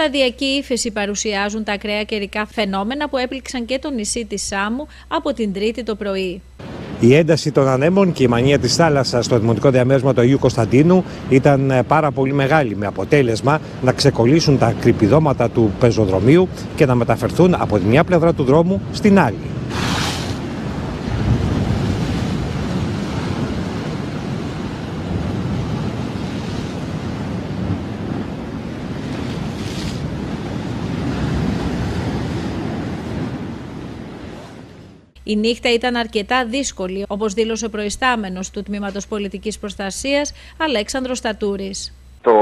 Σταδιακή ύφεση παρουσιάζουν τα ακραία καιρικά φαινόμενα που έπληξαν και το νησί της Σάμου από την Τρίτη το πρωί. Η ένταση των ανέμων και η μανία της θάλασσας στο δημοτικό διαμέρισμα του Αγίου Κωνσταντίνου ήταν ε, πάρα πολύ μεγάλη με αποτέλεσμα να ξεκολλήσουν τα κρυπηδώματα του πεζοδρομίου και να μεταφερθούν από τη μια πλευρά του δρόμου στην άλλη. Η νύχτα ήταν αρκετά δύσκολη, όπως δήλωσε ο προϊστάμενος του Τμήματος Πολιτικής Προστασίας, Αλέξανδρος Στατούρης. Το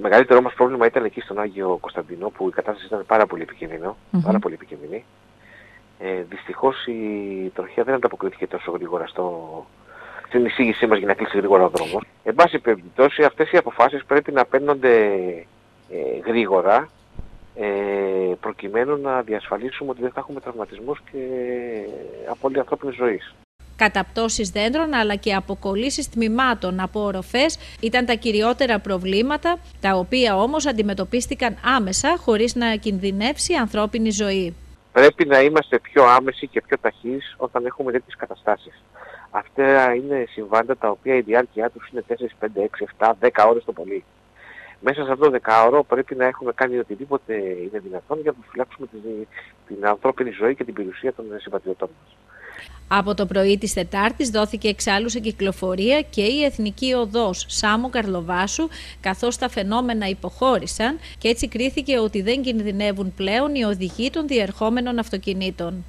μεγαλύτερό μας πρόβλημα ήταν εκεί στον Άγιο Κωνσταντινό, που η κατάσταση ήταν πάρα πολύ επικίνδυνο. Πάρα πολύ επικίνδυνη. Ε, Δυστυχώς η τροχιά δεν ανταποκρίθηκε τόσο γρήγορα στο, στην εισήγησή μας για να κλείσει γρήγορα ο δρόμος. Εν πάση περιπτώσει, αυτές οι αποφάσεις πρέπει να παίρνονται ε, γρήγορα ε, προκειμένου να διασφαλίσουμε ότι δεν θα έχουμε τραυματισμούς και απώλεια ανθρώπινης ζωής. Καταπτώσεις δέντρων αλλά και αποκολλήσεις τμήματων από οροφές ήταν τα κυριότερα προβλήματα, τα οποία όμως αντιμετωπίστηκαν άμεσα χωρίς να κινδυνεύσει η ανθρώπινη ζωή. Πρέπει να είμαστε πιο άμεσοι και πιο ταχείς όταν έχουμε τέτοιες καταστάσεις. Αυτά είναι συμβάντα τα οποία η διάρκεια τους είναι 4, 5, 6, 7, 10 ώρες το πολύ μέσα σε αυτό το δεκάωρο πρέπει να έχουμε κάνει οτιδήποτε είναι δυνατόν για να φυλάξουμε την, την ανθρώπινη ζωή και την περιουσία των συμπατριωτών μας. Από το πρωί της Τετάρτης δόθηκε εξάλλου σε κυκλοφορία και η Εθνική Οδός Σάμο Καρλοβάσου, καθώς τα φαινόμενα υποχώρησαν και έτσι κρίθηκε ότι δεν κινδυνεύουν πλέον οι οδηγοί των διερχόμενων αυτοκινήτων.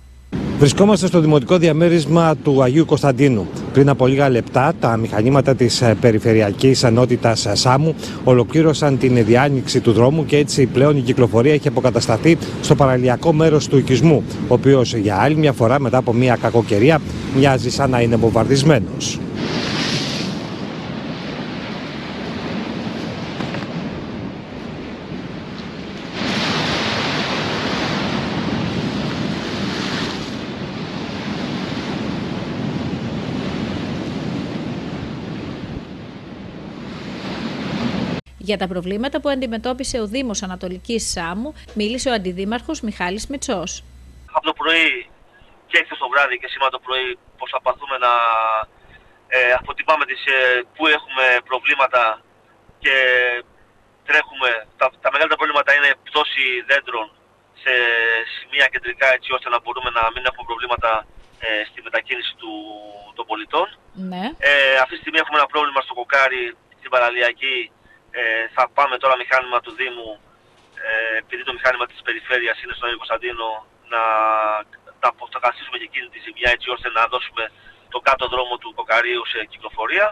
Βρισκόμαστε στο δημοτικό διαμέρισμα του Αγίου Κωνσταντίνου. Πριν από λίγα λεπτά, τα μηχανήματα της ε, Περιφερειακής Ενότητας ε, ΣΑΜΟΥ ολοκλήρωσαν την διάνοιξη του δρόμου και έτσι πλέον η κυκλοφορία έχει αποκατασταθεί στο παραλιακό μέρος του οικισμού, ο οποίος για άλλη μια φορά μετά από μια κακοκαιρία μοιάζει σαν να είναι βομβαρδισμένος. Για τα προβλήματα που αντιμετώπισε ο Δήμος Ανατολικής Σάμου, μίλησε ο Αντιδήμαρχος Μιχάλης Μητσός. Από το πρωί και χθες το βράδυ και σήμερα το πρωί προσπαθούμε να ε, αποτυπάμε τις, ε, που έχουμε προβλήματα και τρέχουμε. Τα, τα μεγαλύτερα προβλήματα είναι πτώση δέντρων σε σημεία κεντρικά έτσι ώστε να μπορούμε να μην έχουμε προβλήματα ε, στη μετακίνηση του, των πολιτών. Ναι. Ε, αυτή τη στιγμή έχουμε ένα πρόβλημα στο κοκάρι, στην παραλιακή, ε, θα πάμε τώρα μηχάνημα του Δήμου, ε, επειδή το μηχάνημα της περιφέρειας είναι στον Άγιο Κωνσταντίνο, να, να αποστακασίσουμε και εκείνη τη ζημιά έτσι ώστε να δώσουμε το κάτω δρόμο του Κοκαρίου σε κυκλοφορία.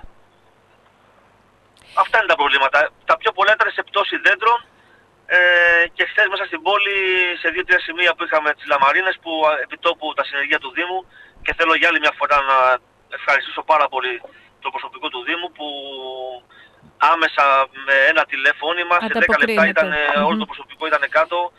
Αυτά είναι τα προβλήματα. Τα πιο πολλά ήταν σε πτώση δέντρων ε, και χθες μέσα στην πόλη σε δύο-τρία σημεία που είχαμε τις λαμαρίνες που επιτόπου τα συνεργεία του Δήμου και θέλω για άλλη μια φορά να ευχαριστήσω πάρα πολύ το προσωπικό του Δήμου που άμεσα με ένα τηλέφωνημα σε 10 λεπτά ήταν, mm-hmm. όλο το προσωπικό ήταν κάτω.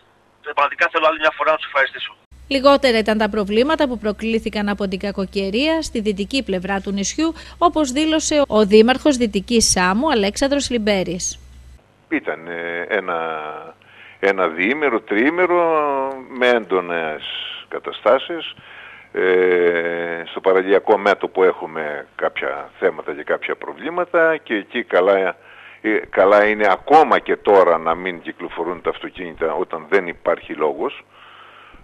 Πραγματικά θέλω άλλη μια φορά να τους ευχαριστήσω. Λιγότερα ήταν τα προβλήματα που προκλήθηκαν από την κακοκαιρία στη δυτική πλευρά του νησιού, όπως δήλωσε ο Δήμαρχος Δυτικής Σάμου, Αλέξανδρος Λιμπέρης. Ήταν ε, ένα, ένα διήμερο, τριήμερο με έντονες καταστάσεις. Ε, στο παραλιακό μέτωπο έχουμε κάποια θέματα και κάποια προβλήματα και εκεί καλά, ε, καλά είναι ακόμα και τώρα να μην κυκλοφορούν τα αυτοκίνητα όταν δεν υπάρχει λόγος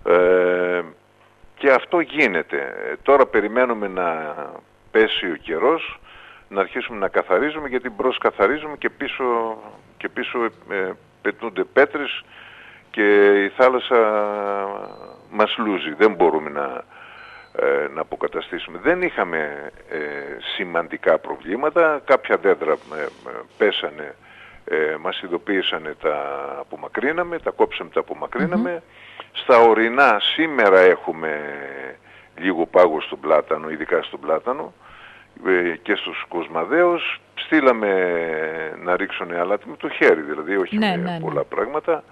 ε, και αυτό γίνεται. Τώρα περιμένουμε να πέσει ο καιρός να αρχίσουμε να καθαρίζουμε γιατί μπρος καθαρίζουμε και πίσω, και πίσω ε, πετούνται πέτρες και η θάλασσα μας λούζει. Δεν μπορούμε να, ε, να αποκαταστήσουμε. Δεν είχαμε ε, σημαντικά προβλήματα, κάποια δέντρα ε, πέσανε, ε, μας ειδοποίησαν τα απομακρύναμε, τα κόψαμε, τα απομακρύναμε. Στα ορεινά σήμερα έχουμε λίγο πάγο στον πλάτανο, ειδικά στον πλάτανο και στους κοσμαδέους. Στείλαμε να ρίξουν αλάτι με το χέρι, δηλαδή όχι ναι, με ναι, ναι. πολλά πράγματα.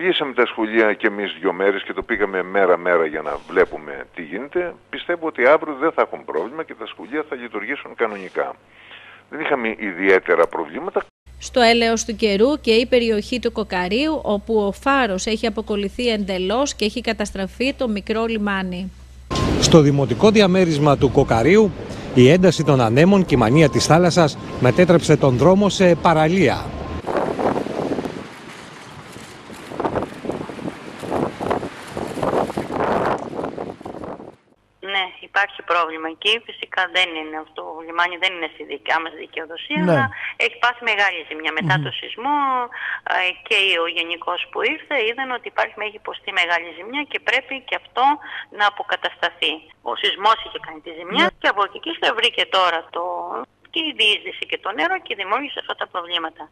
Ε, Κλείσαμε τα σχολεία και εμείς δυο μέρες και το πήγαμε μέρα-μέρα για να βλέπουμε τι γίνεται. Πιστεύω ότι αύριο δεν θα έχουν πρόβλημα και τα σχολεία θα λειτουργήσουν κανονικά. Δεν είχαμε ιδιαίτερα προβλήματα. Στο έλεος του καιρού και η περιοχή του Κοκαρίου, όπου ο φάρος έχει αποκολληθεί εντελώς και έχει καταστραφεί το μικρό λιμάνι. Στο δημοτικό διαμέρισμα του Κοκαρίου, η ένταση των ανέμων και η μανία της θάλασσας μετέτρεψε τον δρόμο σε παραλία. Ναι, υπάρχει πρόβλημα εκεί. Φυσικά δεν είναι αυτό. Το λιμάνι δεν είναι στη δικιά μας δικαιοδοσία, Ναι. αλλά έχει πάθει μεγάλη ζημιά. Μετά το σεισμό ε, και ο γενικός που ήρθε είδαν ότι υπάρχει, έχει υποστεί μεγάλη ζημιά και πρέπει και αυτό να αποκατασταθεί. Ο σεισμός είχε κάνει τη ζημιά και από εκεί και ύστερα βρήκε τώρα το, και η διείσδυση και το νερό και δημιούργησε αυτά τα προβλήματα.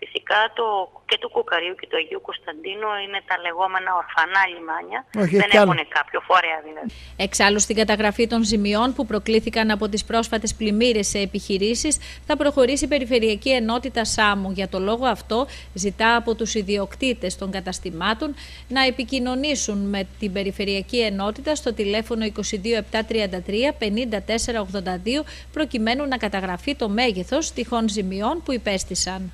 Φυσικά το, και του Κουκαρίου και του Αγίου Κωνσταντίνου είναι τα λεγόμενα ορφανά λιμάνια. Όχι, δεν κι άλλο. έχουν κάποιο φορέα δηλαδή. Εξάλλου, στην καταγραφή των ζημιών που προκλήθηκαν από τις πρόσφατες πλημμύρες σε επιχειρήσεις, θα προχωρήσει η Περιφερειακή Ενότητα Σάμου. Για το λόγο αυτό, ζητά από τους ιδιοκτήτες των καταστημάτων να επικοινωνήσουν με την Περιφερειακή Ενότητα στο τηλέφωνο 22733 5482 προκειμένου να καταγραφεί το μέγεθος τυχόν ζημιών που υπέστησαν.